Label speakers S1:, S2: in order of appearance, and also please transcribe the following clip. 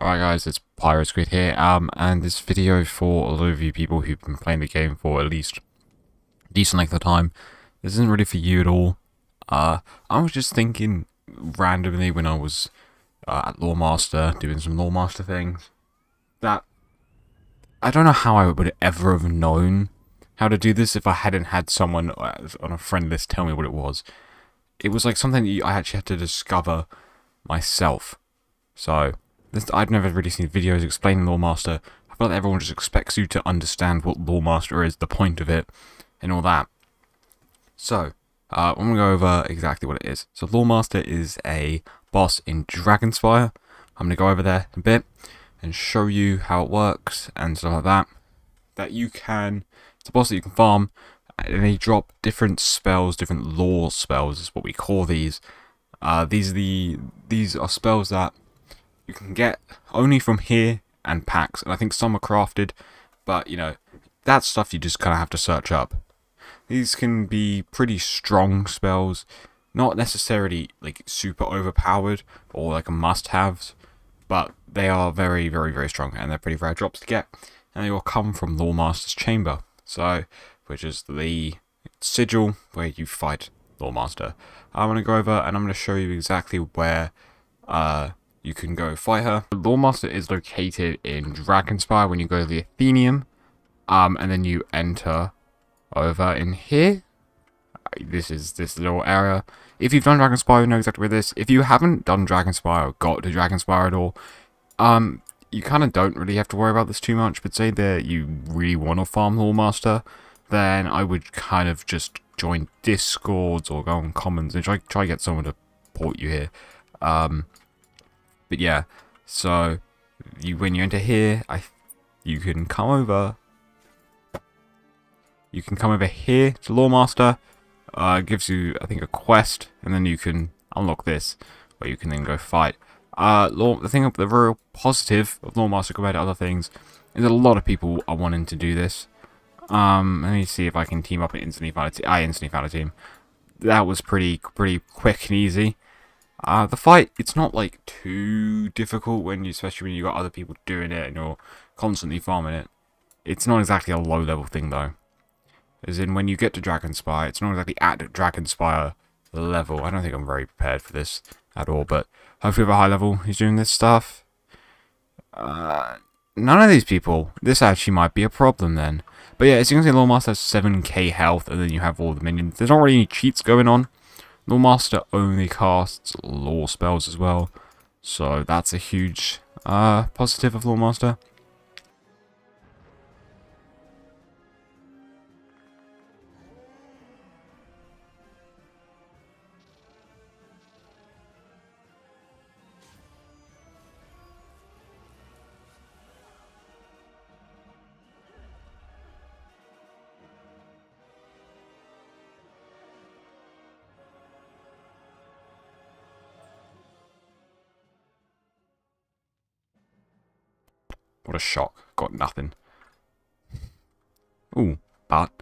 S1: Alright guys, it's PyroSquid here, um, and this video for a lot of you people who've been playing the game for at least a decent length of time. This isn't really for you at all. Uh, I was just thinking randomly when I was uh, at Loremaster, doing some Loremaster things, that I don't know how I would ever have known how to do this if I hadn't had someone uh, on a friend list tell me what it was. It was like something I actually had to discover myself. So, this, I've never really seen videos explaining Loremaster. I feel like everyone just expects you to understand what Loremaster is, the point of it, and all that. So, uh, I'm going to go over exactly what it is. So, Loremaster is a boss in Dragonspire. I'm going to go over there a bit and show you how it works and stuff like that. That you can, it's a boss that you can farm, and they drop different spells, different lore spells is what we call these. Uh, these are the these are spells that you can get only from here and packs, and I think some are crafted, but you know, that stuff you just kind of have to search up. These can be pretty strong spells, not necessarily like super overpowered or like a must-haves, but they are very, very, very strong, and they're pretty rare drops to get, and they all come from Loremaster's Chamber, so which is the sigil where you fight Loremaster. I'm going to go over and I'm going to show you exactly where uh, you can go fight her. The Loremaster is located in Dragonspire when you go to the Athenaeum. Um, and then you enter over in here. This is this little area. If you've done Dragonspire, you know exactly where this. If you haven't done Dragonspire or got to Dragonspire at all, um, you kind of don't really have to worry about this too much. But say that you really want to farm Loremaster, then I would kind of just join discords or go on commons and try try get someone to port you here. Um, but yeah, so you when you enter here, I you can come over. You can come over here to Loremaster. Uh, gives you I think a quest, and then you can unlock this, where you can then go fight. Uh, law, the thing, the real positive of Loremaster compared to other things is that a lot of people are wanting to do this. Um, let me see if I can team up and instantly find a team. I instantly found a team. That was pretty pretty quick and easy. Uh, the fight, it's not like too difficult when you, especially when you've got other people doing it and you're constantly farming it. It's not exactly a low level thing though. As in, when you get to Dragonspire, it's not exactly at Dragonspire level. I don't think I'm very prepared for this at all, but hopefully at a high level he's doing this stuff. Uh, none of these people. This actually might be a problem then. But yeah, as you can see, Loremaster has 7k health, and then you have all the minions. There's not really any cheats going on. Loremaster only casts lore spells as well. So that's a huge uh, positive of Loremaster. What a shock. Got nothing. Ooh, but...